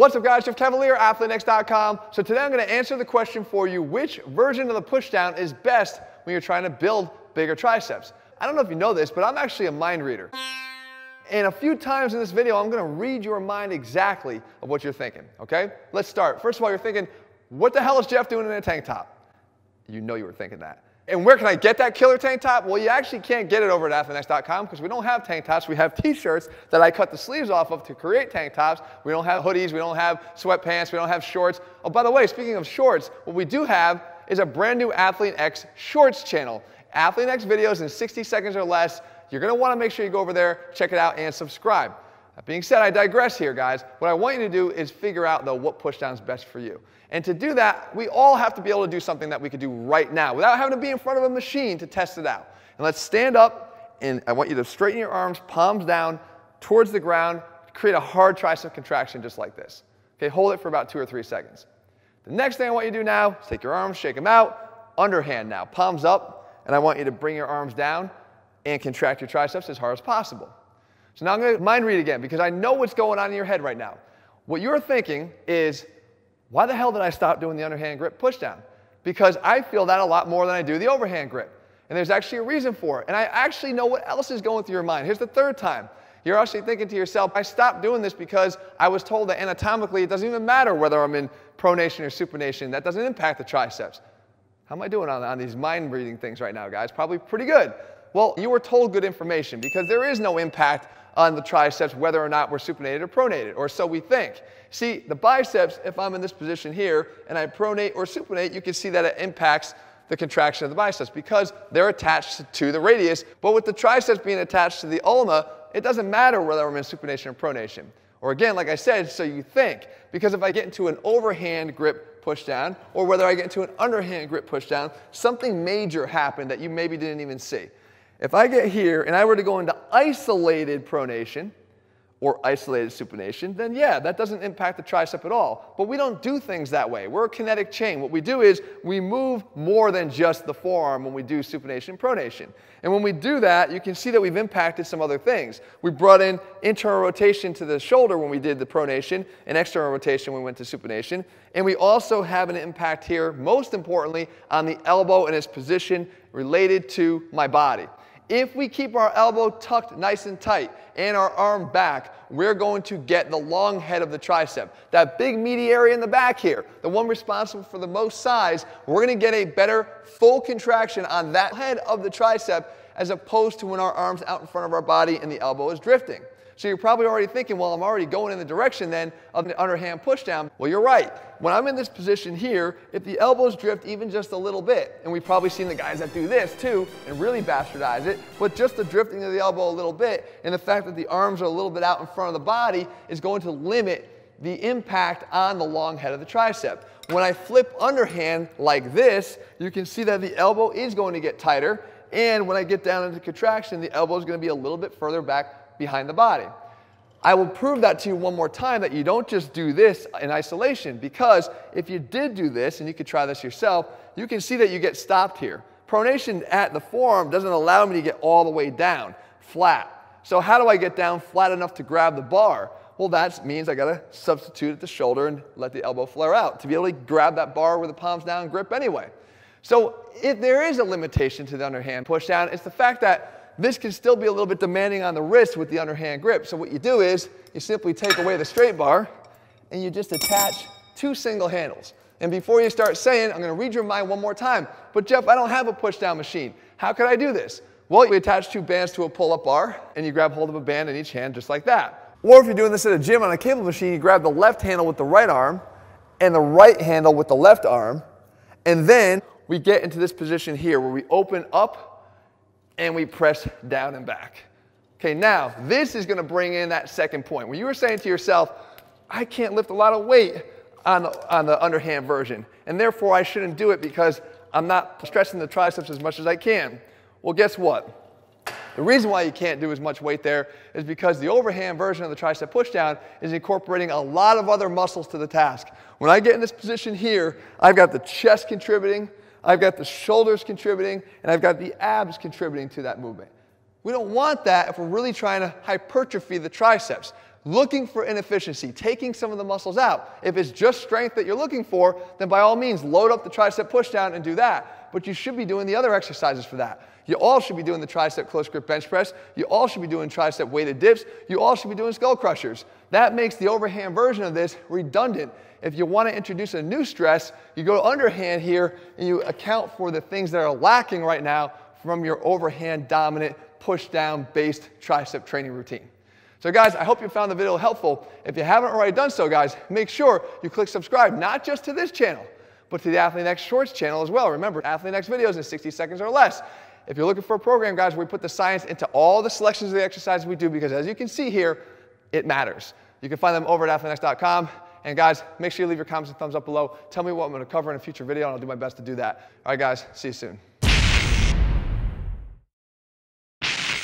What's up guys, Jeff Cavaliere, AthleanX.com. So today I'm gonna answer the question for you, which version of the pushdown is best when you're trying to build bigger triceps? I don't know if you know this, but I'm actually a mind reader. And a few times in this video, I'm gonna read your mind exactly of what you're thinking, okay? Let's start. First of all, you're thinking, what the hell is Jeff doing in a tank top? You know you were thinking that. And where can I get that killer tank top? Well, you actually can't get it over at AthleanX.com because we don't have tank tops. We have t-shirts that I cut the sleeves off of to create tank tops. We don't have hoodies. We don't have sweatpants. We don't have shorts. Oh, by the way, speaking of shorts, what we do have is a brand new AthleanX Shorts channel. AthleanX videos in 60 seconds or less. You're going to want to make sure you go over there, check it out, and subscribe. That being said, I digress here, guys. What I want you to do is figure out, though, what pushdown is best for you. And to do that, we all have to be able to do something that we could do right now without having to be in front of a machine to test it out. And let's stand up, and I want you to straighten your arms, palms down, towards the ground, create a hard tricep contraction just like this. Okay, hold it for about two or three seconds. The next thing I want you to do now is take your arms, shake them out, underhand now, palms up, and I want you to bring your arms down and contract your triceps as hard as possible. So now I'm going to mind read again because I know what's going on in your head right now. What you're thinking is, why the hell did I stop doing the underhand grip pushdown? Because I feel that a lot more than I do the overhand grip. And there's actually a reason for it. And I actually know what else is going through your mind. Here's the third time. You're actually thinking to yourself, I stopped doing this because I was told that anatomically it doesn't even matter whether I'm in pronation or supination. That doesn't impact the triceps. How am I doing on, on these mind reading things right now, guys? Probably pretty good. Well, you were told good information because there is no impact on the triceps whether or not we're supinated or pronated, or so we think. See, the biceps, if I'm in this position here and I pronate or supinate, you can see that it impacts the contraction of the biceps because they're attached to the radius. But with the triceps being attached to the ulna, it doesn't matter whether I'm in supination or pronation. Or again, like I said, so you think. Because if I get into an overhand grip push down, or whether I get into an underhand grip push down, something major happened that you maybe didn't even see. If I get here and I were to go into isolated pronation, or isolated supination, then yeah, that doesn't impact the tricep at all. But we don't do things that way. We're a kinetic chain. What we do is we move more than just the forearm when we do supination and pronation. And when we do that, you can see that we've impacted some other things. We brought in internal rotation to the shoulder when we did the pronation and external rotation when we went to supination. And we also have an impact here, most importantly, on the elbow and its position related to my body. If we keep our elbow tucked nice and tight and our arm back, we're going to get the long head of the tricep. That big meaty area in the back here, the one responsible for the most size, we're going to get a better full contraction on that head of the tricep as opposed to when our arm's out in front of our body and the elbow is drifting. So you're probably already thinking, well, I'm already going in the direction then of the underhand pushdown. Well, you're right. When I'm in this position here, if the elbows drift even just a little bit, and we've probably seen the guys that do this too and really bastardize it, but just the drifting of the elbow a little bit and the fact that the arms are a little bit out in front of the body is going to limit the impact on the long head of the tricep. When I flip underhand like this, you can see that the elbow is going to get tighter. And when I get down into contraction, the elbow is going to be a little bit further back behind the body. I will prove that to you one more time that you don't just do this in isolation because if you did do this, and you could try this yourself, you can see that you get stopped here. Pronation at the forearm doesn't allow me to get all the way down, flat. So how do I get down flat enough to grab the bar? Well, that means I gotta substitute at the shoulder and let the elbow flare out to be able to grab that bar with the palms down grip anyway. So if there is a limitation to the underhand push down, it's the fact that this can still be a little bit demanding on the wrist with the underhand grip. So what you do is you simply take away the straight bar and you just attach two single handles. And before you start saying, I'm going to read your mind one more time, but Jeff, I don't have a push down machine. How could I do this? Well, you attach two bands to a pull up bar and you grab hold of a band in each hand just like that. Or if you're doing this at a gym on a cable machine, you grab the left handle with the right arm and the right handle with the left arm. And then we get into this position here where we open up and we press down and back. Okay, now this is gonna bring in that second point. When you were saying to yourself, I can't lift a lot of weight on the, on the underhand version, and therefore I shouldn't do it because I'm not stressing the triceps as much as I can. Well, guess what? The reason why you can't do as much weight there is because the overhand version of the tricep pushdown is incorporating a lot of other muscles to the task. When I get in this position here, I've got the chest contributing, I've got the shoulders contributing, and I've got the abs contributing to that movement. We don't want that if we're really trying to hypertrophy the triceps. looking for inefficiency, taking some of the muscles out. If it's just strength that you're looking for, then by all means, load up the tricep pushdown and do that. But you should be doing the other exercises for that. You all should be doing the tricep close grip bench press. You all should be doing tricep weighted dips. You all should be doing skull crushers. That makes the overhand version of this redundant. If you want to introduce a new stress, you go underhand here and you account for the things that are lacking right now from your overhand dominant push down based tricep training routine. So guys, I hope you found the video helpful. If you haven't already done so, guys, make sure you click subscribe, not just to this channel, but to the AthleanX Shorts channel as well. Remember, AthleanX videos in 60 seconds or less. If you're looking for a program, guys, we put the science into all the selections of the exercises we do, because as you can see here, it matters. You can find them over at athleanx.com. And guys, make sure you leave your comments and thumbs up below. Tell me what I'm going to cover in a future video, and I'll do my best to do that. All right, guys, see you soon.